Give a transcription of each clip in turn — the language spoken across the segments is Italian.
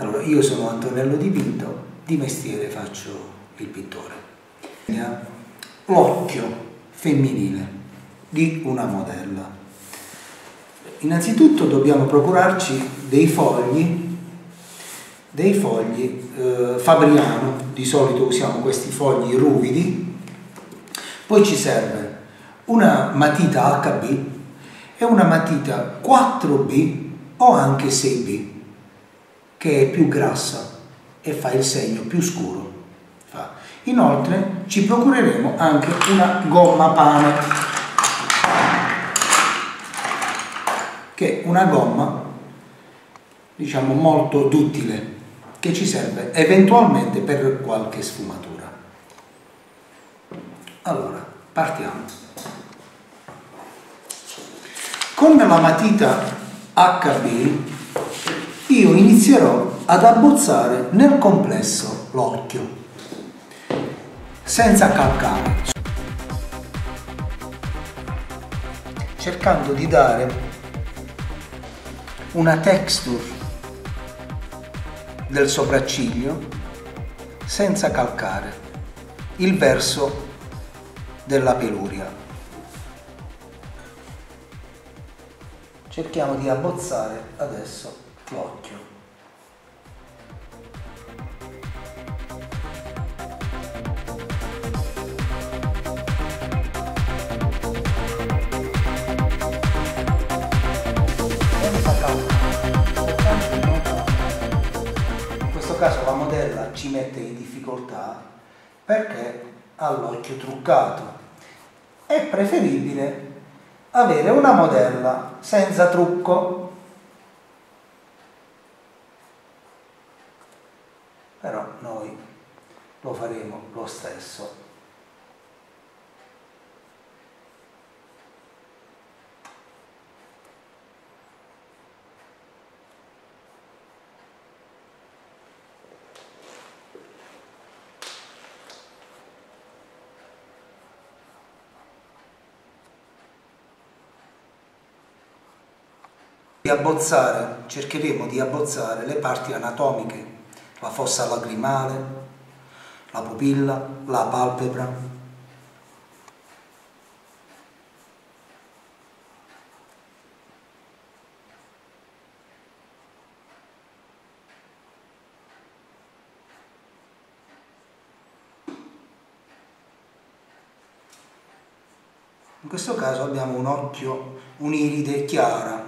Allora, io sono Antonello Dipinto, di mestiere faccio il pittore. L'occhio femminile di una modella. Innanzitutto dobbiamo procurarci dei fogli, dei fogli eh, Fabriano, di solito usiamo questi fogli ruvidi, poi ci serve una matita HB e una matita 4B o anche 6B che è più grassa e fa il segno più scuro. Inoltre ci procureremo anche una gomma pane, che è una gomma diciamo molto duttile che ci serve eventualmente per qualche sfumatura. Allora, partiamo. Con la matita HB io inizierò ad abbozzare nel complesso l'occhio, senza calcare, cercando di dare una texture del sopracciglio senza calcare il verso della peluria. Cerchiamo di abbozzare adesso l'occhio. Questo caso la modella ci mette in difficoltà perché ha l'occhio truccato. È preferibile avere una modella senza trucco però noi lo faremo lo stesso. Abbozzare, cercheremo di abbozzare le parti anatomiche la fossa lacrimale, la pupilla, la palpebra. In questo caso abbiamo un occhio, un'iride chiara,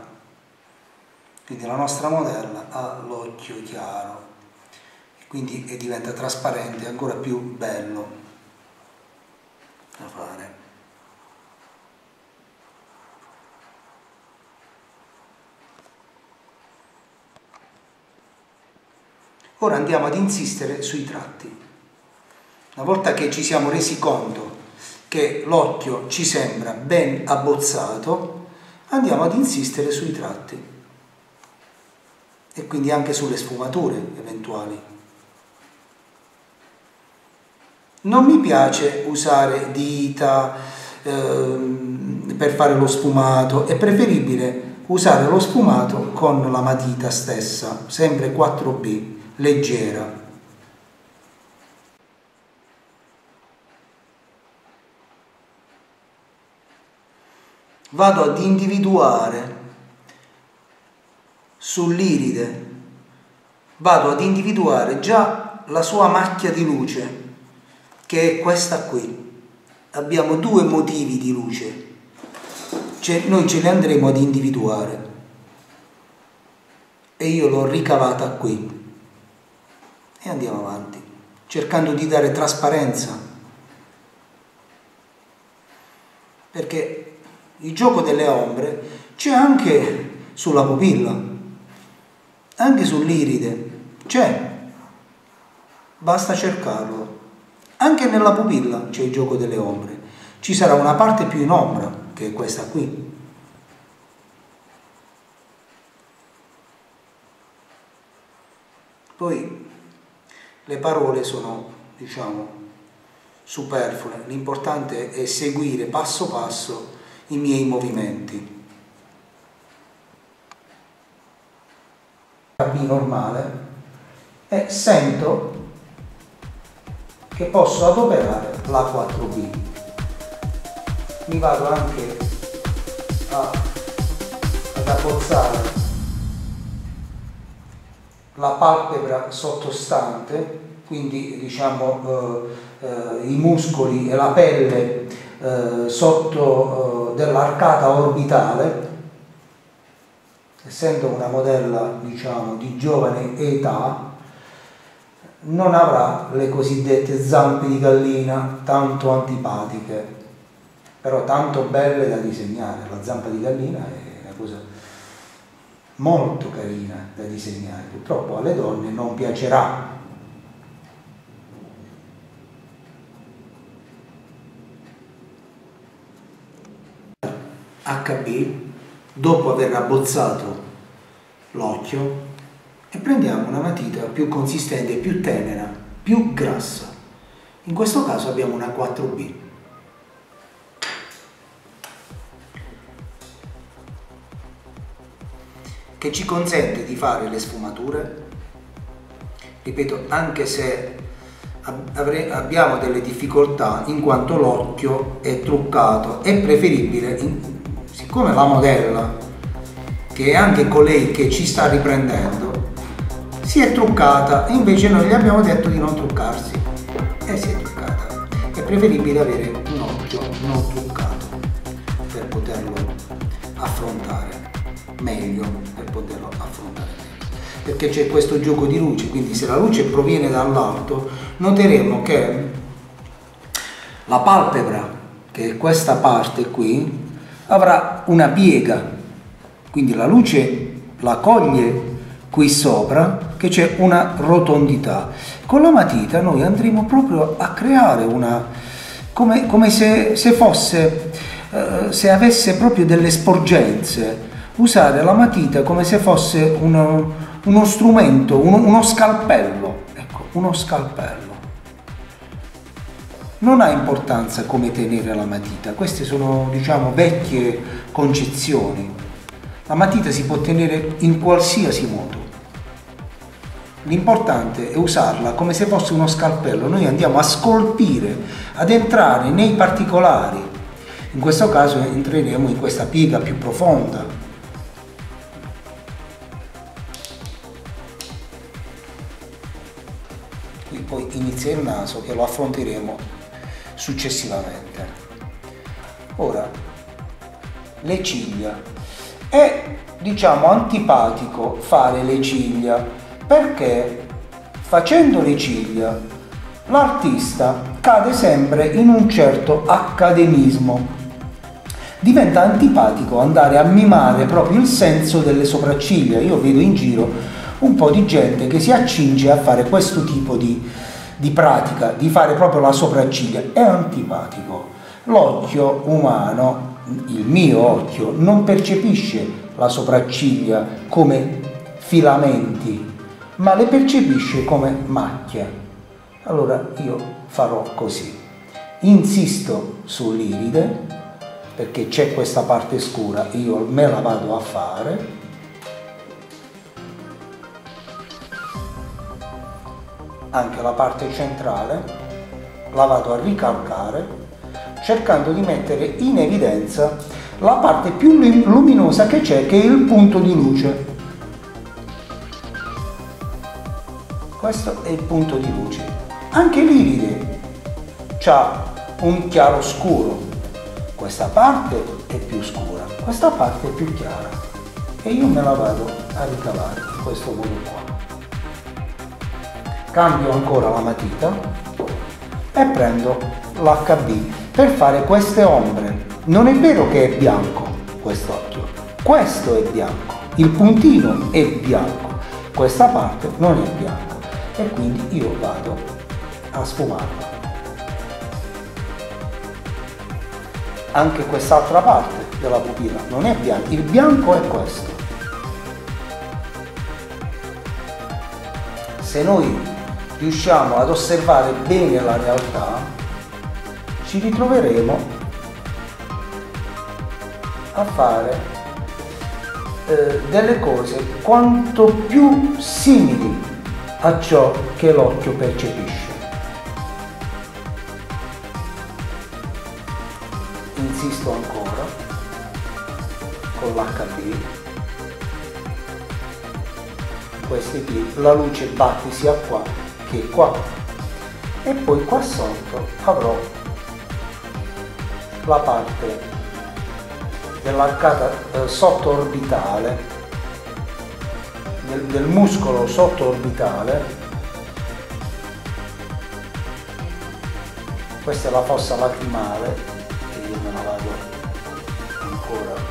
quindi la nostra modella ha l'occhio chiaro quindi diventa trasparente, ancora più bello da fare. Ora andiamo ad insistere sui tratti. Una volta che ci siamo resi conto che l'occhio ci sembra ben abbozzato, andiamo ad insistere sui tratti e quindi anche sulle sfumature eventuali. Non mi piace usare dita eh, per fare lo sfumato, è preferibile usare lo sfumato con la matita stessa, sempre 4B, leggera. Vado ad individuare sull'iride, vado ad individuare già la sua macchia di luce che è questa qui. Abbiamo due motivi di luce, cioè, noi ce li andremo ad individuare e io l'ho ricavata qui e andiamo avanti, cercando di dare trasparenza, perché il gioco delle ombre c'è anche sulla pupilla, anche sull'iride, c'è, basta cercarlo. Anche nella pupilla c'è il gioco delle ombre. Ci sarà una parte più in ombra, che è questa qui. Poi le parole sono, diciamo, superflue. L'importante è seguire passo passo i miei movimenti. Normale e sento che posso adoperare la 4B. Mi vado anche a, ad abbozzare la palpebra sottostante, quindi diciamo eh, eh, i muscoli e la pelle eh, sotto eh, dell'arcata orbitale, essendo una modella diciamo di giovane età, non avrà le cosiddette zampe di gallina tanto antipatiche, però tanto belle da disegnare. La zampa di gallina è una cosa molto carina da disegnare, purtroppo alle donne non piacerà. HB, dopo aver abbozzato l'occhio, prendiamo una matita più consistente, più tenera, più grassa. In questo caso abbiamo una 4B. che ci consente di fare le sfumature, ripeto, anche se abbiamo delle difficoltà in quanto l'occhio è truccato, è preferibile, siccome la modella, che è anche colei che ci sta riprendendo, si è truccata e invece noi gli abbiamo detto di non truccarsi e si è truccata. È preferibile avere un occhio non truccato per poterlo affrontare meglio, per poterlo affrontare meglio. Perché c'è questo gioco di luce, quindi se la luce proviene dall'alto, noteremo che la palpebra, che è questa parte qui, avrà una piega, quindi la luce la coglie qui sopra che c'è una rotondità. Con la matita noi andremo proprio a creare una, come, come se, se, fosse, eh, se avesse proprio delle sporgenze, usare la matita come se fosse uno, uno strumento, uno, uno scalpello, ecco, uno scalpello. Non ha importanza come tenere la matita, queste sono diciamo vecchie concezioni. La matita si può tenere in qualsiasi modo. L'importante è usarla come se fosse uno scalpello, noi andiamo a scolpire, ad entrare nei particolari. In questo caso entreremo in questa piega più profonda. Qui poi inizia il naso che lo affronteremo successivamente. Ora, le ciglia. È diciamo antipatico fare le ciglia perché facendo le ciglia l'artista cade sempre in un certo accademismo. Diventa antipatico andare a mimare proprio il senso delle sopracciglia. Io vedo in giro un po' di gente che si accinge a fare questo tipo di, di pratica, di fare proprio la sopracciglia. È antipatico. L'occhio umano, il mio occhio, non percepisce la sopracciglia come filamenti, ma le percepisce come macchie. Allora io farò così. Insisto sull'iride perché c'è questa parte scura, io me la vado a fare. Anche la parte centrale la vado a ricalcare cercando di mettere in evidenza la parte più luminosa che c'è che è il punto di luce questo è il punto di luce. Anche l'iride ha un chiaro scuro, questa parte è più scura, questa parte è più chiara e io me la vado a ricavare in questo modo qua. Cambio ancora la matita e prendo l'HB per fare queste ombre. Non è vero che è bianco quest'occhio, questo è bianco, il puntino è bianco, questa parte non è bianca e quindi io vado a sfumarla. Anche quest'altra parte della pupilla non è bianca, il bianco è questo. Se noi riusciamo ad osservare bene la realtà, ci ritroveremo a fare eh, delle cose quanto più simili a ciò che l'occhio percepisce. Insisto ancora con l'HD. Questi qui, la luce batte sia qua che qua. E poi qua sotto avrò la parte dell'arcata eh, sottoorbitale del, del muscolo sottoorbitale. Questa è la fossa lacrimale che io me la vado ancora.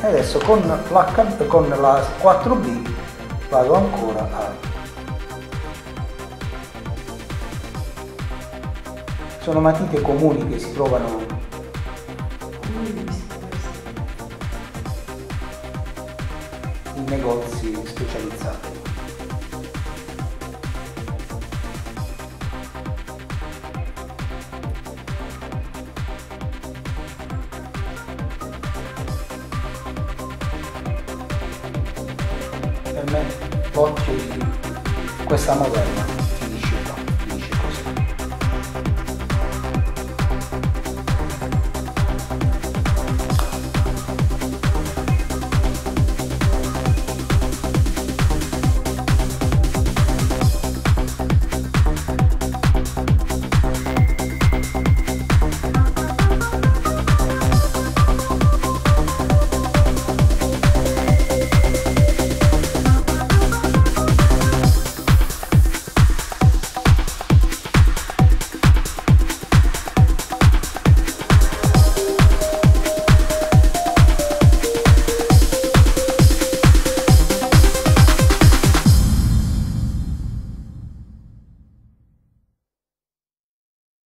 E adesso con la, con la 4B vado ancora a sono matite comuni che si trovano negozi specializzati.